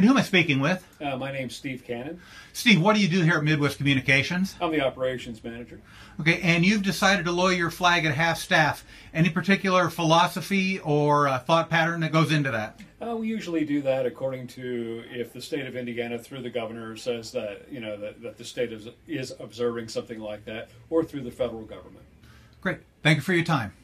And who am I speaking with? Uh, my name's Steve Cannon. Steve, what do you do here at Midwest Communications? I'm the operations manager. Okay, and you've decided to lower your flag at half staff. Any particular philosophy or uh, thought pattern that goes into that? Uh, we usually do that according to if the state of Indiana, through the governor, says that you know that, that the state is, is observing something like that, or through the federal government. Great. Thank you for your time.